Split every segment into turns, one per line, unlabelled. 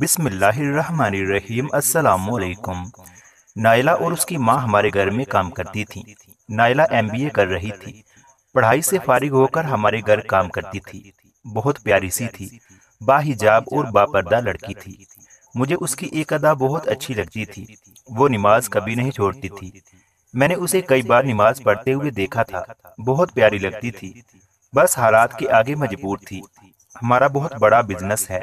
بسم اللہ الرحمن الرحیم، السلام علیکم۔ نائلہ اور اس کی ماں ہمارے گھر میں کام کرتی تھی نائلہ ایم بی اے کر رہی تھی۔ پڑھائی سے فارغ ہو کر ہمارے گھر کام کرتی تھی۔ بہت پیاری سی تھی۔ با حجاب اور با پردہ لڑکی تھی۔ مجھے اس کی ایک ادا بہت اچھی لگتی تھی۔ وہ نماز کبھی نہیں چھوڑتی تھی۔ میں نے اسے کئی بار نماز پڑھتے ہوئے دیکھا تھا۔ بہت پیاری لگتی تھی۔ بس حالات کے آگے مجبور تھی۔ ہمارا بہت بڑا بزنس ہے۔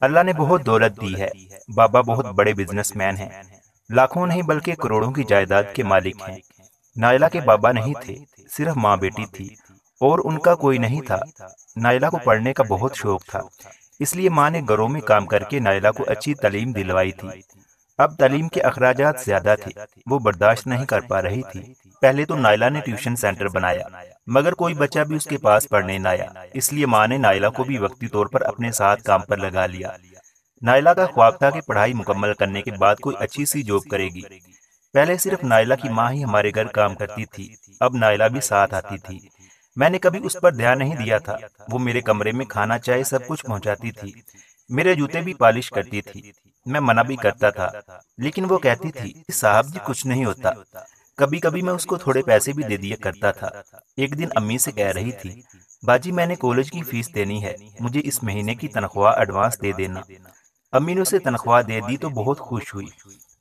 اللہ نے بہت دولت دی ہے۔ بابا بہت بڑے بزنس مین ہیں۔ لاکھوں نہیں بلکہ کروڑوں کی جائیداد کے مالک ہیں۔ نائلہ کے بابا نہیں تھے، صرف ماں بیٹی تھی۔ اور ان کا کوئی نہیں تھا۔ نائلہ کو پڑھنے کا بہت شوق تھا۔ اس لیے ماں نے گھروں میں کام کر کے نائلہ کو اچھی تعلیم دلوائی تھی۔ اب تعلیم کے اخراجات زیادہ تھے۔ وہ برداشت نہیں کر پا رہی تھی۔ پہلے تو نائلہ نے ٹیوشن سینٹر بنایا۔ مگر کوئی بچہ بھی اس کے پاس پڑھنے نہ آیا، اس لیے ماں نے نائلہ کو بھی وقتی طور پر اپنے ساتھ کام پر لگا لیا۔ نائلہ کا خواب تھا کہ پڑھائی مکمل کرنے کے بعد کوئی اچھی سی جاب کرے گی۔ پہلے صرف نائلہ کی ماں ہی ہمارے گھر کام کرتی تھی، اب نائلہ بھی ساتھ آتی تھی۔ میں نے کبھی اس پر دھیان نہیں دیا تھا، وہ میرے کمرے میں کھانا چائے سب کچھ پہنچاتی تھی۔ میرے جوتے بھی پالش کرتی تھی، میں منع بھی کرتا تھا، لیکن وہ کہتی تھی صاحب جی کچھ نہیں ہوتا۔ کبھی کبھی میں اس کو تھوڑے پیسے بھی دے دیا کرتا تھا۔ ایک دن امی سے کہہ رہی تھی، باجی میں نے کالج کی فیس دینی ہے، مجھے اس مہینے کی تنخواہ ایڈوانس دے دینا۔ امی نے اسے تنخواہ دے دی تو بہت خوش ہوئی۔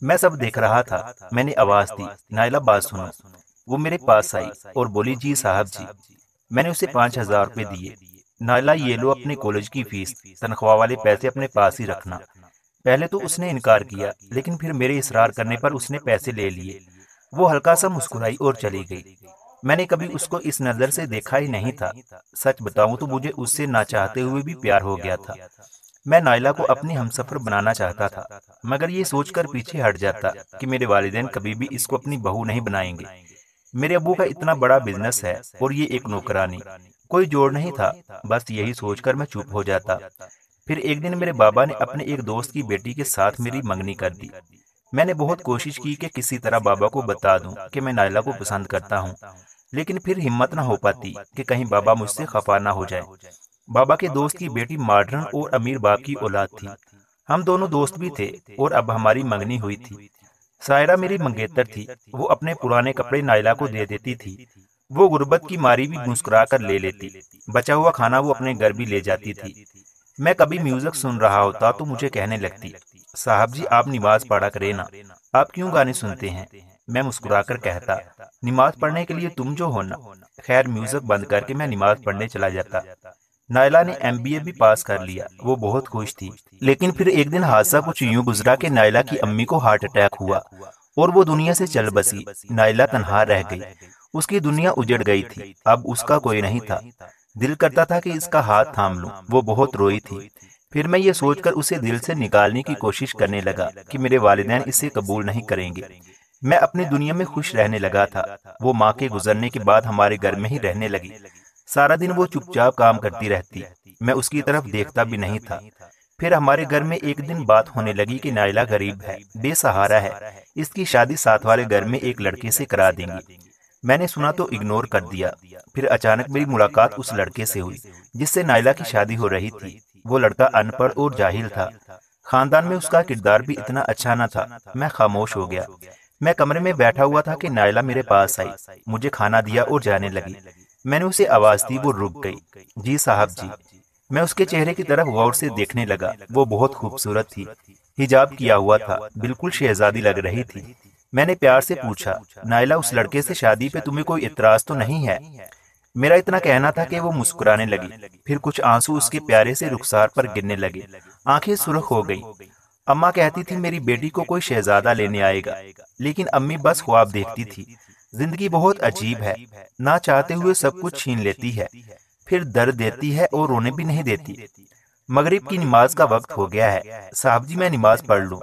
میں سب دیکھ رہا تھا، میں نے آواز دی، نائلہ بات سنو۔ وہ میرے پاس آئی اور بولی جی صاحب جی۔ میں نے اسے پانچ ہزار روپے دیے۔ نائلہ، یہ لو اپنے کالج کی فیس، تنخواہ والے پیسے اپنے پاس ہی رکھنا۔ پہلے تو اس نے انکار کیا، لیکن پھر میرے اصرار کرنے پر اس نے پیسے لے لیے۔ وہ ہلکا سا مسکرائی اور چلی گئی۔ میں نے کبھی اس کو اس نظر سے دیکھا ہی نہیں تھا۔ سچ بتاؤں تو مجھے اس سے نہ چاہتے ہوئے بھی پیار ہو گیا تھا۔ میں نائلہ کو اپنی ہم سفر بنانا چاہتا تھا، مگر یہ سوچ کر پیچھے ہٹ جاتا کہ میرے والدین کبھی بھی اس کو اپنی بہو نہیں بنائیں گے۔ میرے ابو کا اتنا بڑا بزنس ہے اور یہ ایک نوکرانی۔ کوئی جوڑ نہیں تھا، بس یہی سوچ کر میں چپ ہو جاتا۔ پھر ایک دن میرے بابا نے اپنے ایک دوست کی بیٹی کے ساتھ میری منگنی کر دی۔ میں نے بہت کوشش کی کہ کسی طرح بابا کو بتا دوں کہ میں نائلہ کو پسند کرتا ہوں، لیکن پھر ہمت نہ ہو پاتی کہ کہیں بابا مجھ سے خفا نہ ہو جائے۔ بابا کے دوست کی بیٹی ماڈرن اور امیر باپ کی اولاد تھی۔ ہم دونوں دوست بھی تھے اور اب ہماری منگنی ہوئی تھی۔ سائرہ میری منگیتر تھی، وہ اپنے پرانے کپڑے نائلہ کو دے دیتی تھی۔ وہ غربت کی ماری بھی مسکرا کر لے لیتی۔ بچا ہوا کھانا وہ اپنے گھر بھی لے جاتی تھی۔ میں کبھی میوزک سن رہا ہوتا تو مجھے کہنے لگتی صاحب جی آپ نماز پڑھا کرے نا۔ آپ کیوں گانے سنتے ہیں؟ میں مسکرا کر کہتا، نماز پڑھنے کے لیے تم جو ہونا خیر میوزک بند کر کے میں نماز پڑھنے چلا جاتا۔ نائلہ نے ایم بی اے بھی پاس کر لیا، وہ بہت خوش تھی۔ لیکن پھر ایک دن حادثہ کچھ یوں گزرا کہ نائلہ کی امی کو ہارٹ اٹیک ہوا اور وہ دنیا سے چل بسی۔ نائلہ تنہا رہ گئی، اس کی دنیا اجڑ گئی تھی۔ اب اس کا کوئی نہیں تھا۔ دل کرتا تھا کہ اس کا ہاتھ تھام لوں۔ وہ بہت روئی تھی۔ پھر میں یہ سوچ کر اسے دل سے نکالنے کی کوشش کرنے لگا کہ میرے والدین اسے قبول نہیں کریں گے۔ میں اپنی دنیا میں خوش رہنے لگا تھا۔ وہ ماں کے گزرنے کے بعد ہمارے گھر میں ہی رہنے لگی۔ سارا دن وہ چپ چاپ کام کرتی رہتی۔ میں اس کی طرف دیکھتا بھی نہیں تھا۔ پھر ہمارے گھر میں ایک دن بات ہونے لگی کہ نائلہ غریب ہے، بے سہارا ہے۔ اس کی شادی ساتھ والے گھر میں ایک لڑکے سے کرا دیں گی میں نے سنا تو اگنور کر دیا۔ پھر اچانک میری ملاقات اس لڑکے سے ہوئی، جس سے نائلہ کی شادی ہو رہی تھی۔ وہ لڑکا ان پڑھ اور جاہل تھا۔ خاندان میں اس کا کردار بھی اتنا اچھا نہ تھا۔ میں خاموش ہو گیا۔ میں کمرے میں بیٹھا ہوا تھا کہ نائلہ میرے پاس آئی۔ مجھے کھانا دیا اور جانے لگی۔ میں نے اسے آواز دی، وہ رک گئی۔ جی صاحب جی۔ میں اس کے چہرے کی طرف غور سے دیکھنے لگا۔ وہ بہت خوبصورت تھی۔ حجاب کیا ہوا تھا۔ بالکل شہزادی لگ رہی تھی۔ میں نے پیار سے پوچھا، نائلہ، اس لڑکے سے شادی پہ تمہیں کوئی اعتراض تو نہیں ہے؟ میرا اتنا کہنا تھا کہ وہ مسکرانے لگی۔ پھر کچھ آنسو اس کے پیارے سے رخسار پر گرنے لگے۔ آنکھیں سرخ ہو گئی اما کہتی تھی، میری بیٹی کو کوئی شہزادہ لینے آئے گا۔ لیکن امی بس خواب دیکھتی تھی۔ زندگی بہت عجیب ہے۔ نہ چاہتے ہوئے سب کچھ چھین لیتی ہے۔ پھر درد دیتی ہے اور رونے بھی نہیں دیتی۔ مغرب کی نماز کا وقت ہو گیا ہے۔ صاحب جی میں نماز پڑھ لوں۔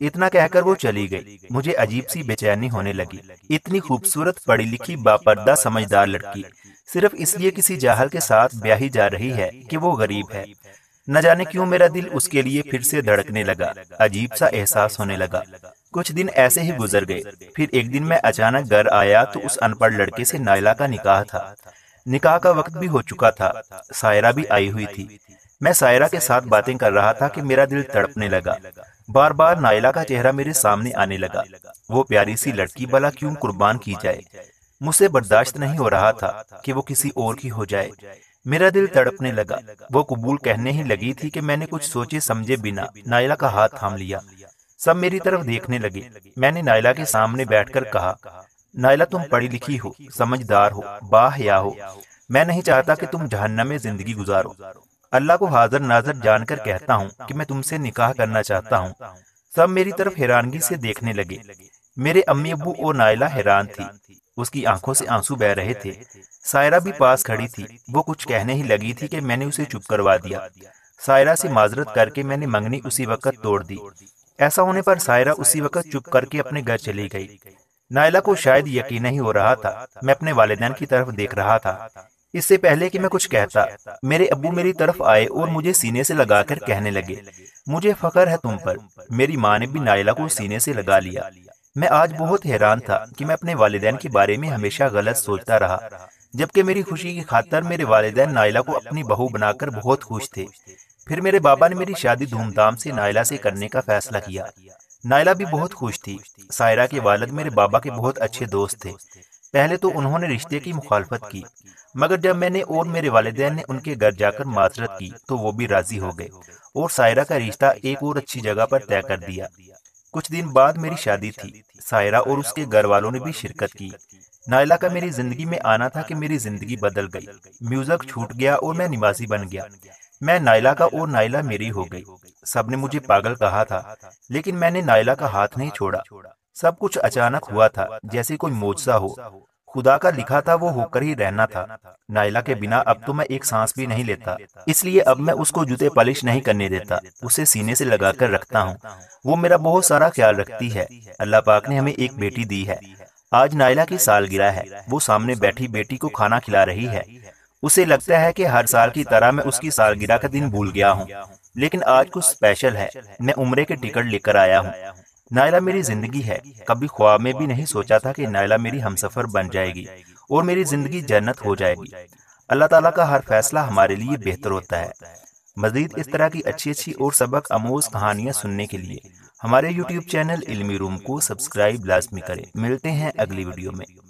اتنا کہہ کر وہ چلی گئی۔ مجھے عجیب سی بے چینی ہونے لگی۔ اتنی خوبصورت، پڑھی لکھی، باپردہ، سمجھدار لڑکی۔ صرف اس لیے کسی جاہل کے ساتھ بیاہی جا رہی ہے کہ وہ غریب ہے۔ نہ جانے کیوں میرا دل اس کے لیے پھر سے دھڑکنے لگا۔ عجیب سا احساس ہونے لگا۔ کچھ دن ایسے ہی گزر گئے۔ پھر ایک دن میں اچانک گھر آیا تو اس ان پڑھ لڑکے سے نائلہ کا نکاح تھا۔ نکاح کا وقت بھی ہو چکا تھا۔ سائرہ بھی آئی ہوئی تھی۔ میں سائرہ کے ساتھ باتیں کر رہا تھا کہ میرا دل تڑپنے لگا۔ بار بار نائلہ کا چہرہ میرے سامنے آنے لگا۔ وہ پیاری سی لڑکی بلا کیوں قربان کی جائے؟ مجھ سے برداشت نہیں ہو رہا تھا کہ وہ کسی اور کی ہو جائے۔ میرا دل تڑپنے لگا۔ وہ قبول کہنے ہی لگی تھی کہ میں نے کچھ سوچے سمجھے بنا نائلہ کا ہاتھ تھام لیا۔ سب میری طرف دیکھنے لگے۔ میں نے نائلہ کے سامنے بیٹھ کر کہا، نائلہ تم پڑھی لکھی ہو، سمجھدار ہو باہیا ہو۔ میں نہیں چاہتا کہ تم جہنم میں زندگی گزارو۔ اللہ کو حاضر ناظر جان کر کہتا ہوں کہ میں تم سے نکاح کرنا چاہتا ہوں۔ سب میری طرف حیرانگی سے دیکھنے لگے۔ میرے امی ابو اور نائلہ حیران تھی اس کی آنکھوں سے آنسو بہ رہے تھے۔ سائرہ بھی پاس کھڑی تھی۔ وہ کچھ کہنے ہی لگی تھی کہ میں نے اسے چپ کروا دیا۔ سائرہ سے معذرت کر کے میں نے منگنی اسی وقت توڑ دی۔ ایسا ہونے پر سائرہ اسی وقت چپ کر کے اپنے گھر چلی گئی۔ نائلہ کو شاید یقین نہیں ہو رہا تھا۔ میں اپنے والدین کی طرف دیکھ رہا تھا۔ اس سے پہلے کہ میں کچھ کہتا، میرے ابو میری طرف آئے اور مجھے سینے سے لگا کر کہنے لگے، مجھے فخر ہے تم پر۔ میری ماں نے بھی نائلہ کو سینے سے لگا لیا۔ میں آج بہت حیران تھا کہ میں اپنے والدین کے بارے میں ہمیشہ غلط سوچتا رہا، جبکہ میری خوشی کی خاطر میرے والدین نائلہ کو اپنی بہو بنا کر بہت خوش تھے۔ پھر میرے بابا نے میری شادی دھوم دھام سے نائلہ سے کرنے کا فیصلہ کیا۔ نائلہ بھی بہت خوش تھی۔ سائرہ کے والد میرے بابا کے بہت اچھے دوست تھے۔ پہلے تو انہوں نے رشتے کی مخالفت کی، مگر جب میں نے اور میرے والدین نے ان کے گھر جا کر معذرت کی تو وہ بھی راضی ہو گئے اور سائرہ کا رشتہ ایک اور اچھی جگہ پر طے کر دیا۔ کچھ دن بعد میری شادی تھی۔ سائرہ اور اس کے گھر والوں نے بھی شرکت کی۔ نائلہ کا میری زندگی میں آنا تھا کہ میری زندگی بدل گئی۔ میوزک چھوٹ گیا اور میں نمازی بن گیا۔ میں نائلہ کا اور نائلہ میری ہو گئی۔ سب نے مجھے پاگل کہا تھا، لیکن میں نے نائلہ کا ہاتھ نہیں چھوڑا۔ سب کچھ اچانک ہوا تھا، جیسے کوئی موجزہ ہو۔ خدا کا لکھا تھا، وہ ہو کر ہی رہنا تھا۔ نائلہ کے بنا اب تو میں ایک سانس بھی نہیں لیتا۔ اس لیے اب میں اس کو جوتے پالش نہیں کرنے دیتا۔ اسے سینے سے لگا کر رکھتا ہوں۔ وہ میرا بہت سارا خیال رکھتی ہے۔ اللہ پاک نے ہمیں ایک بیٹی دی ہے۔ آج نائلہ کی سال گرا ہے۔ وہ سامنے بیٹھی بیٹی کو کھانا کھلا رہی ہے۔ اسے لگتا ہے کہ ہر سال کی طرح میں اس کی سالگرہ کا دن بھول گیا ہوں۔ لیکن آج کچھ اسپیشل ہے۔ میں عمرے کے ٹکٹ لے کر آیا ہوں۔ نائلہ میری زندگی ہے۔ کبھی خواب میں بھی نہیں سوچا تھا کہ نائلہ میری ہم سفر بن جائے گی اور میری زندگی جنت ہو جائے گی۔ اللہ تعالیٰ کا ہر فیصلہ ہمارے لیے بہتر ہوتا ہے۔ مزید اس طرح کی اچھی اچھی اور سبق اموز کہانیاں سننے کے لیے ہمارے یوٹیوب چینل علمی روم کو سبسکرائب لازمی کریں۔ ملتے ہیں اگلی ویڈیو میں۔